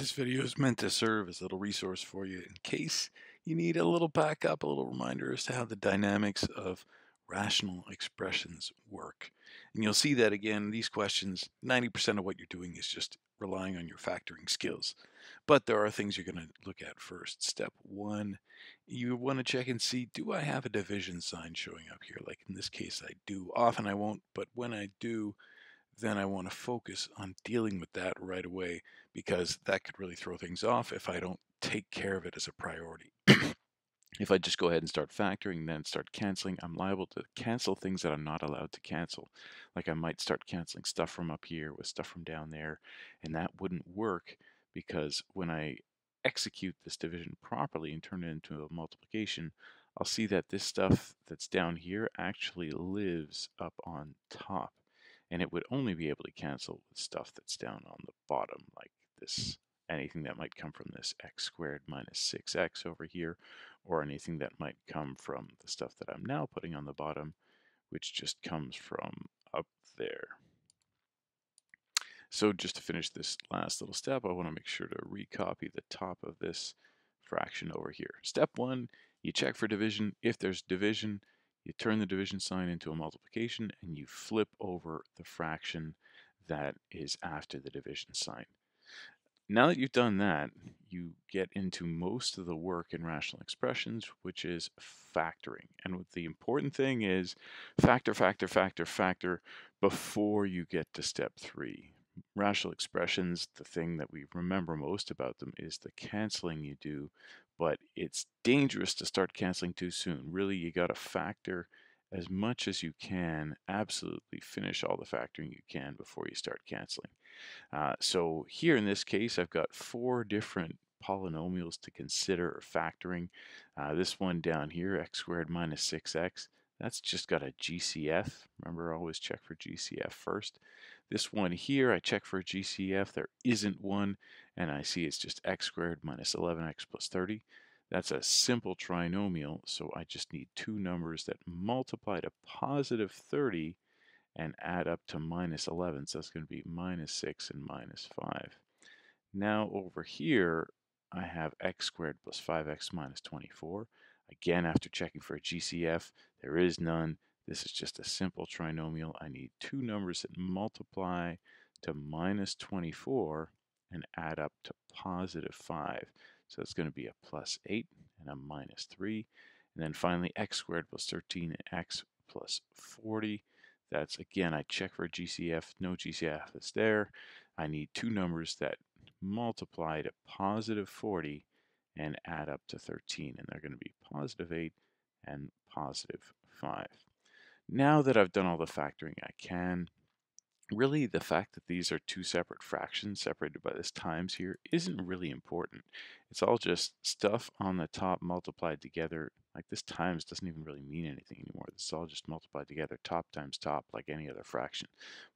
This video is meant to serve as a little resource for you in case you need a little backup, a little reminder as to how the dynamics of rational expressions work. And you'll see that again, these questions, 90% of what you're doing is just relying on your factoring skills. But there are things you're going to look at first. Step one, you want to check and see, do I have a division sign showing up here? Like in this case, I do. Often I won't, but when I do, then I want to focus on dealing with that right away because that could really throw things off if I don't take care of it as a priority. if I just go ahead and start factoring, then start canceling, I'm liable to cancel things that I'm not allowed to cancel. Like I might start canceling stuff from up here with stuff from down there, and that wouldn't work because when I execute this division properly and turn it into a multiplication, I'll see that this stuff that's down here actually lives up on top and it would only be able to cancel the stuff that's down on the bottom, like this, anything that might come from this x squared minus 6x over here, or anything that might come from the stuff that I'm now putting on the bottom, which just comes from up there. So just to finish this last little step, I want to make sure to recopy the top of this fraction over here. Step one, you check for division. If there's division, you turn the division sign into a multiplication and you flip over the fraction that is after the division sign. Now that you've done that, you get into most of the work in rational expressions, which is factoring. And the important thing is factor, factor, factor, factor before you get to step three. Rational expressions, the thing that we remember most about them is the canceling you do but it's dangerous to start canceling too soon. Really, you got to factor as much as you can, absolutely finish all the factoring you can before you start canceling. Uh, so here in this case, I've got four different polynomials to consider factoring. Uh, this one down here, x squared minus 6x, that's just got a GCF. Remember, always check for GCF first. This one here, I check for a GCF. There isn't one, and I see it's just x squared minus 11x plus 30. That's a simple trinomial, so I just need two numbers that multiply to positive 30 and add up to minus 11. So that's going to be minus 6 and minus 5. Now over here, I have x squared plus 5x minus 24. Again, after checking for a GCF, there is none. This is just a simple trinomial. I need two numbers that multiply to minus 24 and add up to positive 5. So it's going to be a plus 8 and a minus 3. And then finally, x squared plus 13 and x plus 40. That's, again, I check for GCF. No GCF is there. I need two numbers that multiply to positive 40 and add up to 13. And they're going to be positive 8 and positive 5. Now that I've done all the factoring I can, really the fact that these are two separate fractions separated by this times here isn't really important. It's all just stuff on the top multiplied together. Like this times doesn't even really mean anything anymore. This is all just multiplied together, top times top, like any other fraction.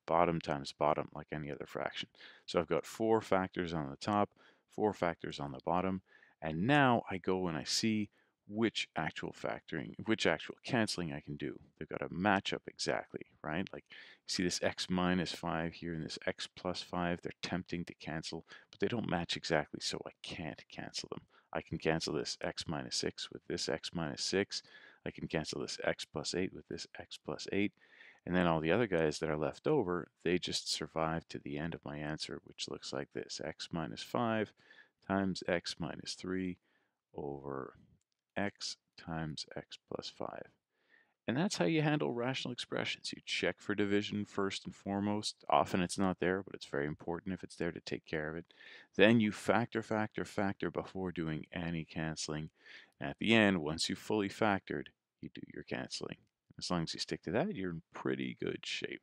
Bottom times bottom, like any other fraction. So I've got four factors on the top, four factors on the bottom, and now I go and I see which actual factoring, which actual canceling I can do. They've got to match up exactly, right? Like you see this x minus 5 here and this x plus 5, they're tempting to cancel, but they don't match exactly, so I can't cancel them. I can cancel this x minus 6 with this x minus 6. I can cancel this x plus 8 with this x plus 8. And then all the other guys that are left over, they just survive to the end of my answer, which looks like this. x minus 5 times x minus 3 over x times x plus 5. And that's how you handle rational expressions. You check for division first and foremost. Often it's not there, but it's very important if it's there to take care of it. Then you factor, factor, factor before doing any canceling. And at the end, once you've fully factored, you do your canceling. As long as you stick to that, you're in pretty good shape.